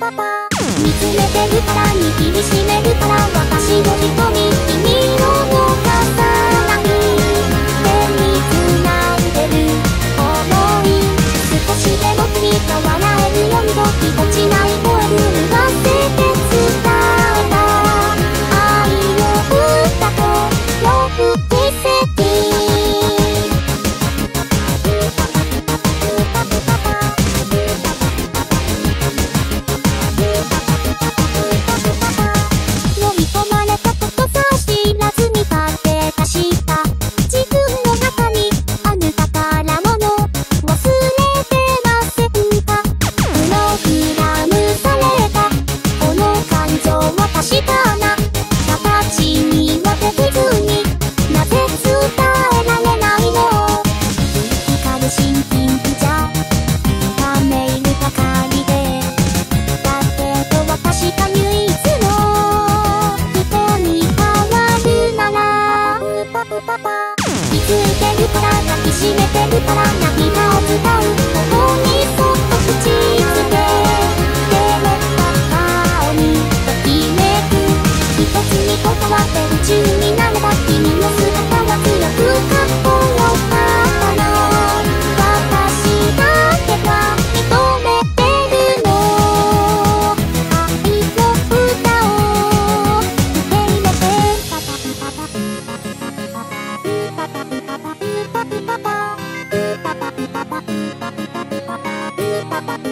パパ。見つめてるから握りしめるから私の瞳君のついてるから抱きしめてるから涙をう。にそっと口け Bye.